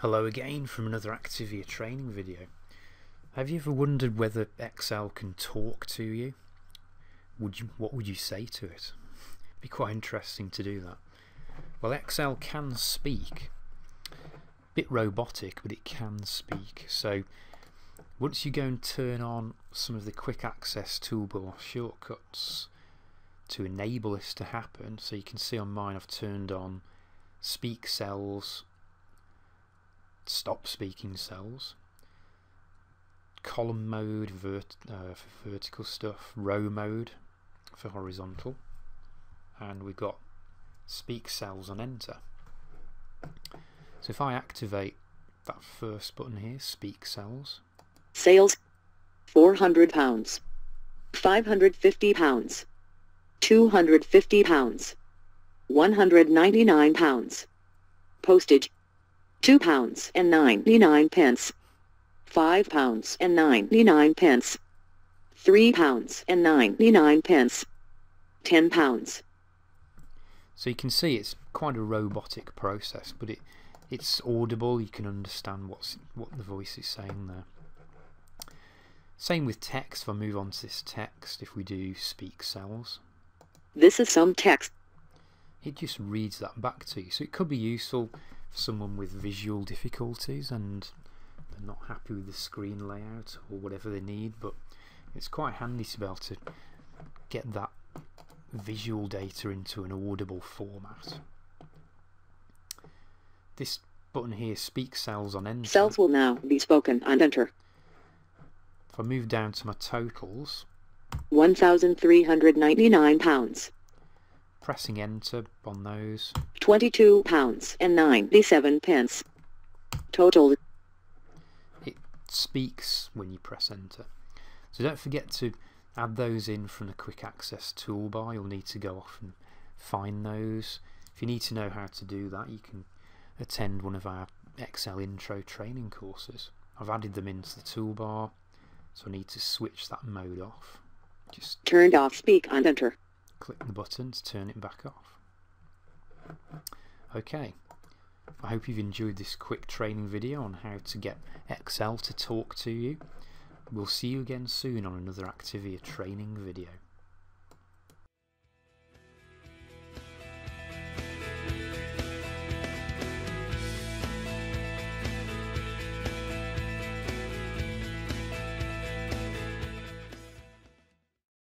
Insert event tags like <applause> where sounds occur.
Hello again from another Activia training video. Have you ever wondered whether Excel can talk to you? Would you what would you say to it? <laughs> Be quite interesting to do that. Well Excel can speak. Bit robotic but it can speak. So once you go and turn on some of the quick access toolbar shortcuts to enable this to happen, so you can see on mine I've turned on speak cells stop speaking cells, column mode vert uh, for vertical stuff, row mode for horizontal, and we've got speak cells on enter. So if I activate that first button here, speak cells. Sales. 400 pounds, 550 pounds, 250 pounds, 199 pounds. Postage two pounds and ninety-nine pence, five pounds and ninety-nine pence, three pounds and ninety-nine pence, ten pounds. So you can see it's quite a robotic process, but it it's audible. You can understand what's what the voice is saying there. Same with text. If I move on to this text, if we do speak cells, This is some text. it just reads that back to you. So it could be useful someone with visual difficulties and they're not happy with the screen layout or whatever they need, but it's quite handy to be able to get that visual data into an audible format. This button here, speak cells on enter. Cells will now be spoken and enter. If I move down to my totals, 1,399 pounds, pressing enter on those, 22 pounds and 97 pence. Total it speaks when you press enter. So don't forget to add those in from the quick access toolbar. You'll need to go off and find those. If you need to know how to do that, you can attend one of our Excel intro training courses. I've added them into the toolbar, so I need to switch that mode off. Just turned off speak on enter. Click the button to turn it back off. Okay, I hope you've enjoyed this quick training video on how to get Excel to talk to you. We'll see you again soon on another Activia training video.